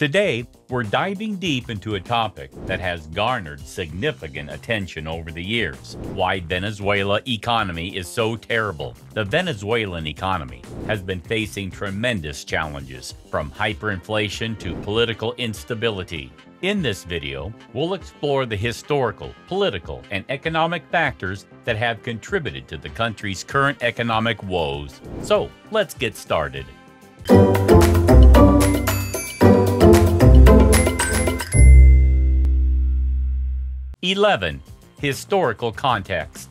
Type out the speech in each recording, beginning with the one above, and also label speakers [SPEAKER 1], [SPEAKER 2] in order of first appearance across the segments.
[SPEAKER 1] Today, we're diving deep into a topic that has garnered significant attention over the years. Why Venezuela economy is so terrible. The Venezuelan economy has been facing tremendous challenges, from hyperinflation to political instability. In this video, we'll explore the historical, political, and economic factors that have contributed to the country's current economic woes. So, let's get started. 11. Historical context.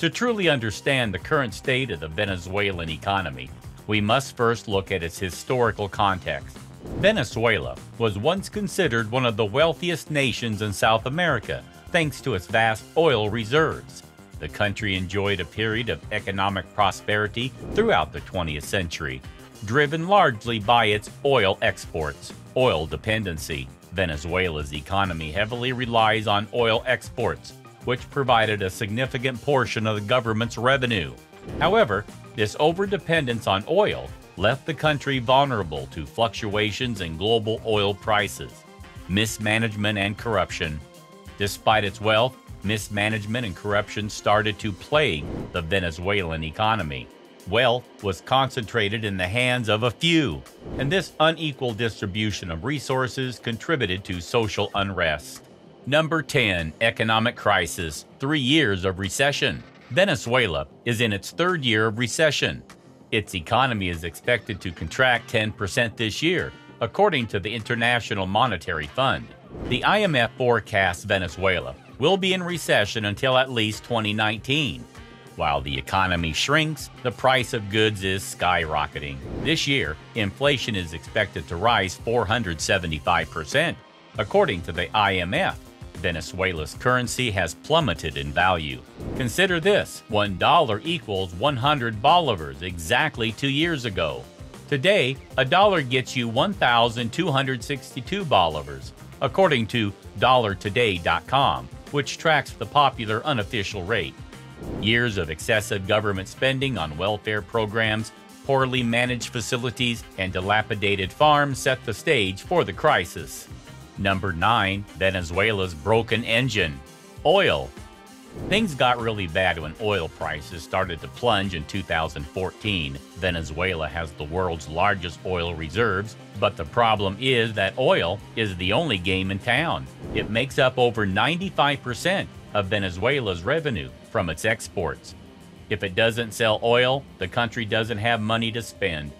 [SPEAKER 1] To truly understand the current state of the Venezuelan economy, we must first look at its historical context. Venezuela was once considered one of the wealthiest nations in South America, thanks to its vast oil reserves. The country enjoyed a period of economic prosperity throughout the 20th century, driven largely by its oil exports, oil dependency, Venezuela's economy heavily relies on oil exports, which provided a significant portion of the government's revenue. However, this overdependence on oil left the country vulnerable to fluctuations in global oil prices, mismanagement, and corruption. Despite its wealth, mismanagement and corruption started to plague the Venezuelan economy wealth was concentrated in the hands of a few, and this unequal distribution of resources contributed to social unrest. Number 10. Economic Crisis Three years of recession. Venezuela is in its third year of recession. Its economy is expected to contract 10% this year, according to the International Monetary Fund. The IMF forecasts Venezuela will be in recession until at least 2019. While the economy shrinks, the price of goods is skyrocketing. This year, inflation is expected to rise 475%. According to the IMF, Venezuela's currency has plummeted in value. Consider this $1 equals 100 bolivars exactly two years ago. Today, a dollar gets you 1,262 bolivars, according to dolartoday.com, which tracks the popular unofficial rate. Years of excessive government spending on welfare programs, poorly managed facilities, and dilapidated farms set the stage for the crisis. Number 9. Venezuela's broken engine. Oil. Things got really bad when oil prices started to plunge in 2014. Venezuela has the world's largest oil reserves, but the problem is that oil is the only game in town. It makes up over 95% of Venezuela's revenue from its exports. If it doesn't sell oil, the country doesn't have money to spend.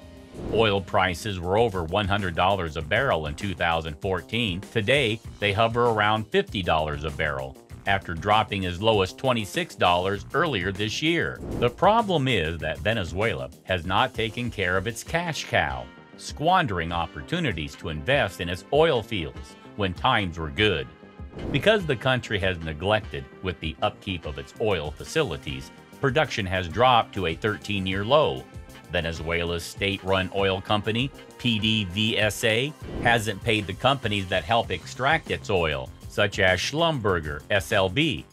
[SPEAKER 1] Oil prices were over $100 a barrel in 2014. Today, they hover around $50 a barrel, after dropping as low as $26 earlier this year. The problem is that Venezuela has not taken care of its cash cow, squandering opportunities to invest in its oil fields when times were good. Because the country has neglected with the upkeep of its oil facilities, production has dropped to a 13 year low. Venezuela's state run oil company, PDVSA, hasn't paid the companies that help extract its oil, such as Schlumberger SLB.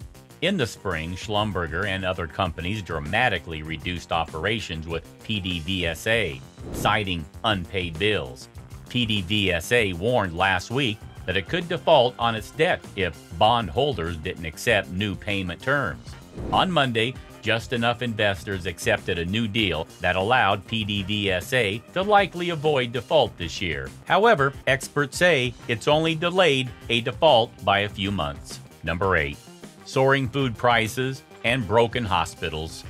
[SPEAKER 1] In the spring, Schlumberger and other companies dramatically reduced operations with PDVSA, citing unpaid bills. PDVSA warned last week that it could default on its debt if bondholders didn't accept new payment terms. On Monday, just enough investors accepted a new deal that allowed PDVSA to likely avoid default this year. However, experts say it's only delayed a default by a few months. Number 8. Soaring food prices and broken hospitals.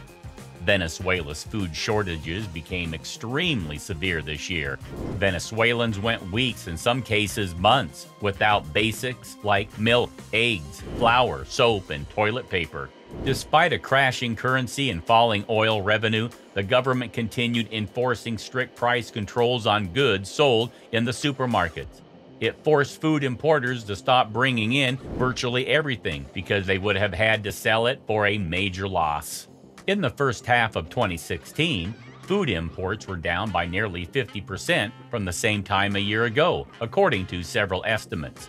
[SPEAKER 1] Venezuela's food shortages became extremely severe this year. Venezuelans went weeks, in some cases months, without basics like milk, eggs, flour, soap, and toilet paper. Despite a crashing currency and falling oil revenue, the government continued enforcing strict price controls on goods sold in the supermarkets. It forced food importers to stop bringing in virtually everything because they would have had to sell it for a major loss. In the first half of 2016, food imports were down by nearly 50% from the same time a year ago, according to several estimates.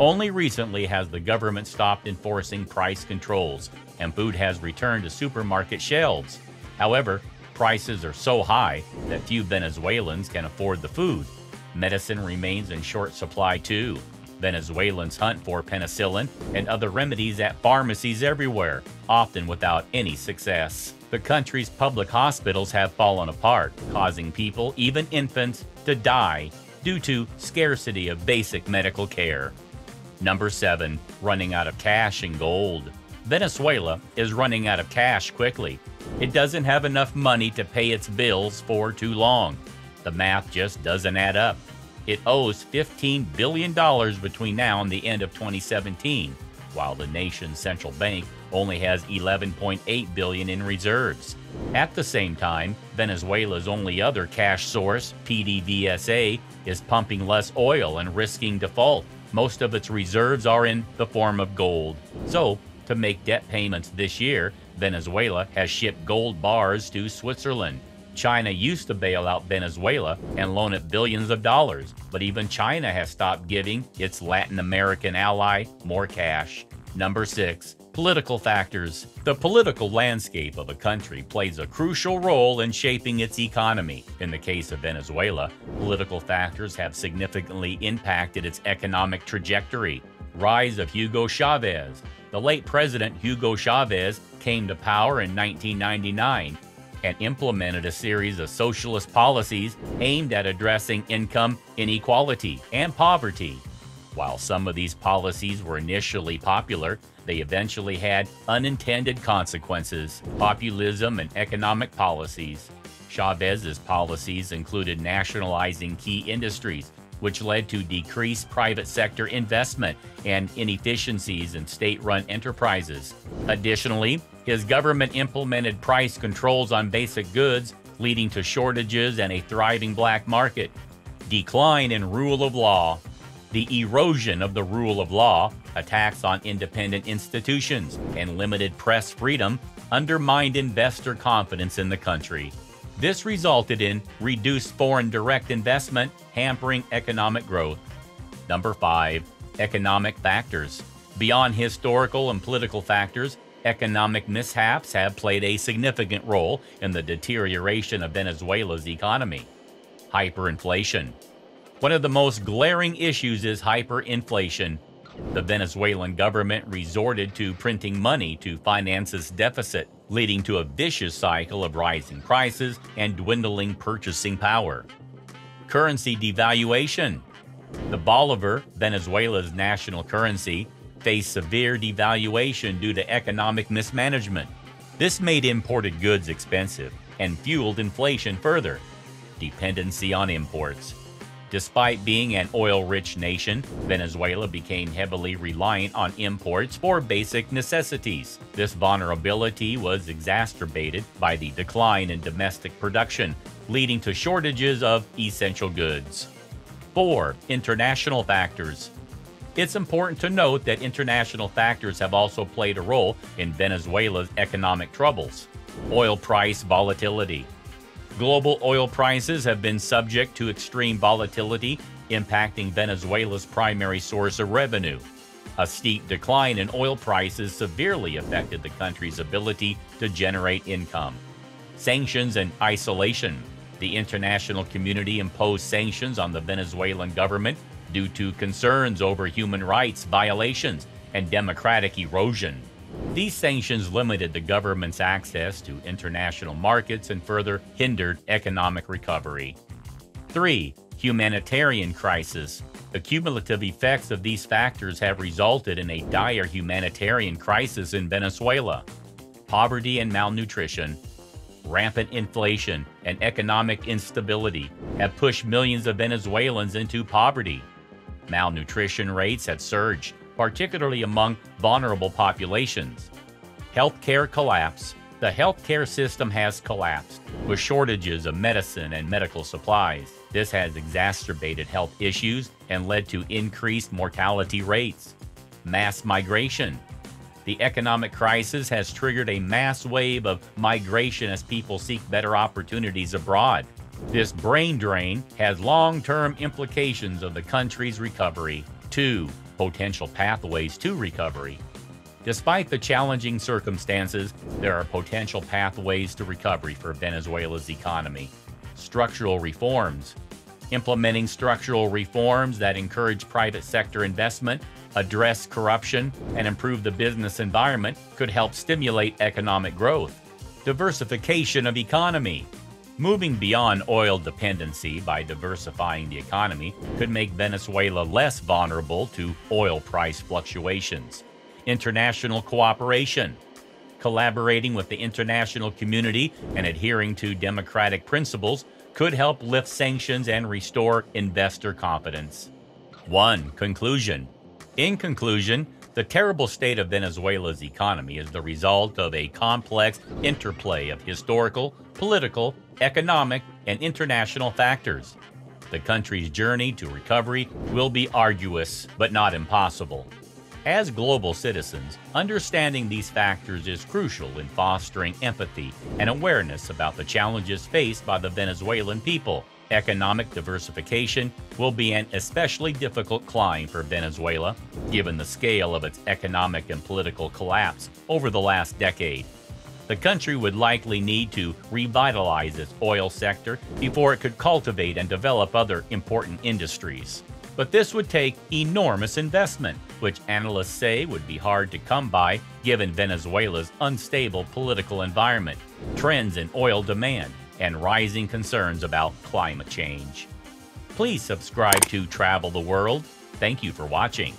[SPEAKER 1] Only recently has the government stopped enforcing price controls, and food has returned to supermarket shelves. However, prices are so high that few Venezuelans can afford the food. Medicine remains in short supply too. Venezuelans hunt for penicillin and other remedies at pharmacies everywhere, often without any success. The country's public hospitals have fallen apart, causing people, even infants, to die due to scarcity of basic medical care. Number 7. Running out of cash and gold. Venezuela is running out of cash quickly. It doesn't have enough money to pay its bills for too long. The math just doesn't add up. It owes $15 billion between now and the end of 2017, while the nation's central bank only has 11.8 billion in reserves. At the same time, Venezuela's only other cash source, PDVSA, is pumping less oil and risking default. Most of its reserves are in the form of gold. So, to make debt payments this year, Venezuela has shipped gold bars to Switzerland. China used to bail out Venezuela and loan it billions of dollars, but even China has stopped giving its Latin American ally more cash. Number 6. Political factors. The political landscape of a country plays a crucial role in shaping its economy. In the case of Venezuela, political factors have significantly impacted its economic trajectory. Rise of Hugo Chavez. The late President Hugo Chavez came to power in 1999 and implemented a series of socialist policies aimed at addressing income inequality and poverty. While some of these policies were initially popular, they eventually had unintended consequences, populism and economic policies. Chavez's policies included nationalizing key industries, which led to decreased private sector investment and inefficiencies in state-run enterprises. Additionally, his government implemented price controls on basic goods, leading to shortages and a thriving black market. Decline in rule of law. The erosion of the rule of law, attacks on independent institutions, and limited press freedom undermined investor confidence in the country. This resulted in reduced foreign direct investment, hampering economic growth. Number 5. Economic factors. Beyond historical and political factors, economic mishaps have played a significant role in the deterioration of Venezuela's economy. Hyperinflation. One of the most glaring issues is hyperinflation. The Venezuelan government resorted to printing money to finance its deficit, leading to a vicious cycle of rising prices and dwindling purchasing power. Currency devaluation. The bolivar, Venezuela's national currency, faced severe devaluation due to economic mismanagement. This made imported goods expensive and fueled inflation further. Dependency on imports. Despite being an oil-rich nation, Venezuela became heavily reliant on imports for basic necessities. This vulnerability was exacerbated by the decline in domestic production, leading to shortages of essential goods. 4. International factors. It's important to note that international factors have also played a role in Venezuela's economic troubles. Oil price volatility. Global oil prices have been subject to extreme volatility, impacting Venezuela's primary source of revenue. A steep decline in oil prices severely affected the country's ability to generate income. Sanctions and isolation. The international community imposed sanctions on the Venezuelan government due to concerns over human rights violations and democratic erosion. These sanctions limited the government's access to international markets and further hindered economic recovery. 3. Humanitarian crisis. The cumulative effects of these factors have resulted in a dire humanitarian crisis in Venezuela. Poverty and malnutrition, rampant inflation, and economic instability have pushed millions of Venezuelans into poverty. Malnutrition rates have surged, particularly among vulnerable populations. Healthcare collapse. The healthcare system has collapsed, with shortages of medicine and medical supplies. This has exacerbated health issues and led to increased mortality rates. Mass migration. The economic crisis has triggered a mass wave of migration as people seek better opportunities abroad. This brain drain has long-term implications of the country's recovery. 2 potential pathways to recovery. Despite the challenging circumstances, there are potential pathways to recovery for Venezuela's economy. Structural reforms. Implementing structural reforms that encourage private sector investment, address corruption, and improve the business environment could help stimulate economic growth. Diversification of economy. Moving beyond oil dependency by diversifying the economy could make Venezuela less vulnerable to oil price fluctuations. International cooperation. Collaborating with the international community and adhering to democratic principles could help lift sanctions and restore investor confidence. 1. Conclusion In conclusion, the terrible state of Venezuela's economy is the result of a complex interplay of historical, political, economic, and international factors. The country's journey to recovery will be arduous, but not impossible. As global citizens, understanding these factors is crucial in fostering empathy and awareness about the challenges faced by the Venezuelan people. Economic diversification will be an especially difficult climb for Venezuela, given the scale of its economic and political collapse over the last decade. The country would likely need to revitalize its oil sector before it could cultivate and develop other important industries. But this would take enormous investment, which analysts say would be hard to come by given Venezuela's unstable political environment, trends in oil demand, and rising concerns about climate change. Please subscribe to Travel the World. Thank you for watching.